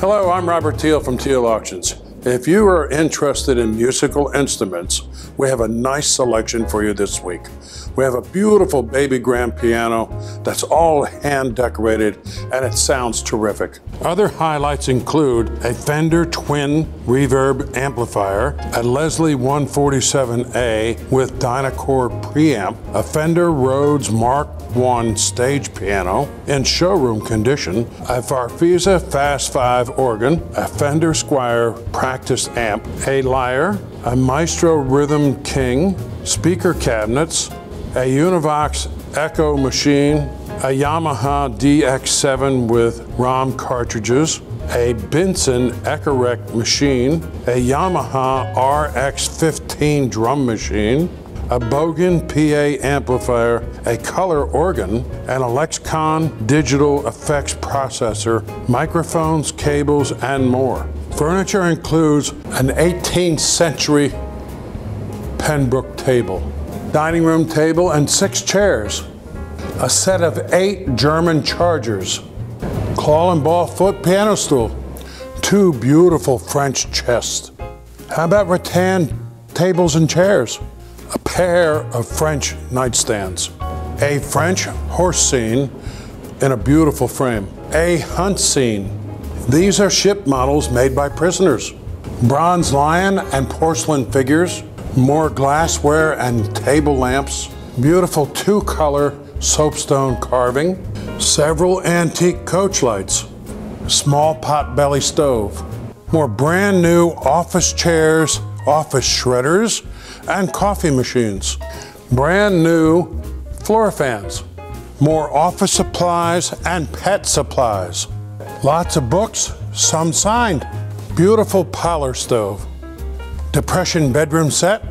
Hello, I'm Robert Teel from Teel Auctions. If you are interested in musical instruments, we have a nice selection for you this week. We have a beautiful baby grand piano that's all hand decorated and it sounds terrific. Other highlights include a Fender Twin reverb amplifier, a Leslie 147A with Dynacore preamp, a Fender Rhodes Mark I stage piano in showroom condition, a Farfisa Fast 5 organ, a Fender Squier practice amp, a lyre, a Maestro Rhythm King, speaker cabinets, a Univox Echo machine, a Yamaha DX7 with ROM cartridges, a Binson Echorec machine, a Yamaha RX15 drum machine, a Bogen PA amplifier, a color organ, an a Lexicon digital effects processor, microphones, cables, and more. Furniture includes an 18th century Pembroke table, dining room table, and six chairs, a set of eight German chargers, claw and ball foot piano stool, two beautiful French chests. How about rattan tables and chairs? a pair of French nightstands, a French horse scene in a beautiful frame, a hunt scene. These are ship models made by prisoners. Bronze lion and porcelain figures, more glassware and table lamps, beautiful two color soapstone carving, several antique coach lights, small pot belly stove, more brand new office chairs, office shredders, and coffee machines, brand new floor fans, more office supplies and pet supplies, lots of books, some signed, beautiful parlor stove, depression bedroom set,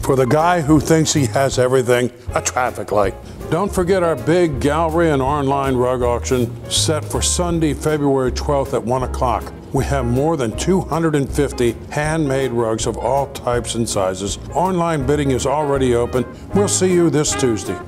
for the guy who thinks he has everything, a traffic light. Don't forget our big gallery and online rug auction set for Sunday, February 12th at 1 o'clock. We have more than 250 handmade rugs of all types and sizes. Online bidding is already open. We'll see you this Tuesday.